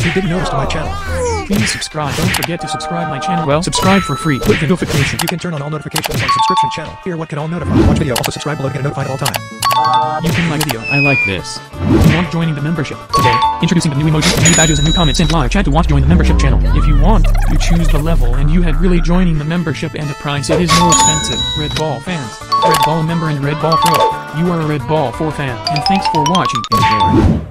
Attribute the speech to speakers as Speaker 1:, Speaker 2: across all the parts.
Speaker 1: If you didn't notice to my channel,
Speaker 2: Please subscribe. Don't forget to subscribe my channel. Well, subscribe for free. Click the notification.
Speaker 1: you can turn on all notifications on subscription channel. Hear what can all notify. Watch video. Also subscribe below to get notified at all time.
Speaker 2: You can like video.
Speaker 3: I like this.
Speaker 2: If you want joining the membership today, introducing the new emojis, new badges, and new comments and live chat to watch join the membership channel. If you want, you choose the level and you had really joining the membership and the price. It is more expensive. Red Ball fans, Red Ball member and Red Ball Pro. You are a Red Ball 4 fan, and thanks for watching.
Speaker 3: Enjoy.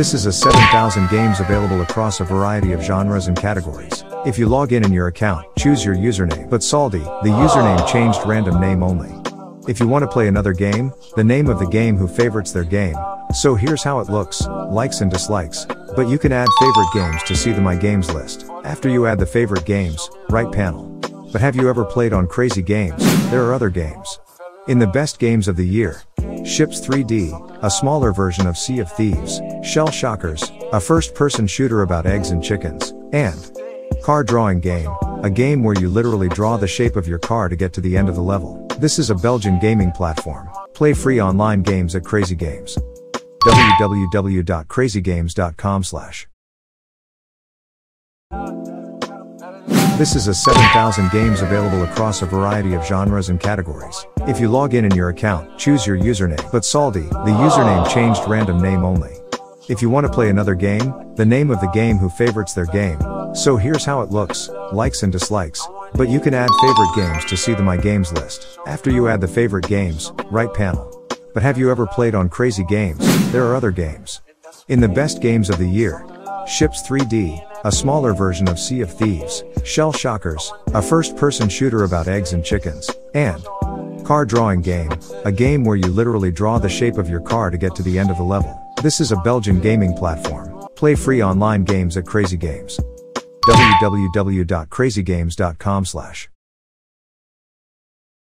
Speaker 3: This is a 7,000 games available across a variety of genres and categories. If you log in in your account, choose your username. But Saldi, the username changed random name only. If you want to play another game, the name of the game who favorites their game, so here's how it looks, likes and dislikes. But you can add favorite games to see the My Games list. After you add the favorite games, right panel. But have you ever played on Crazy Games? There are other games. In the best games of the year, Ships 3D, a smaller version of Sea of Thieves, Shell Shockers, a first person shooter about eggs and chickens, and Car Drawing Game, a game where you literally draw the shape of your car to get to the end of the level. This is a Belgian gaming platform. Play free online games at Crazy Games. www.crazygames.com slash This is a 7,000 games available across a variety of genres and categories. If you log in in your account, choose your username. But Saldi, the username changed random name only. If you want to play another game, the name of the game who favorites their game. So here's how it looks, likes and dislikes. But you can add favorite games to see the My Games list. After you add the favorite games, right panel. But have you ever played on Crazy Games? There are other games. In the best games of the year, Ships 3D, a smaller version of Sea of Thieves, Shell Shockers, a first person shooter about eggs and chickens, and Car Drawing Game, a game where you literally draw the shape of your car to get to the end of the level. This is a Belgian gaming platform. Play free online games at Crazy Games. www.crazygames.com slash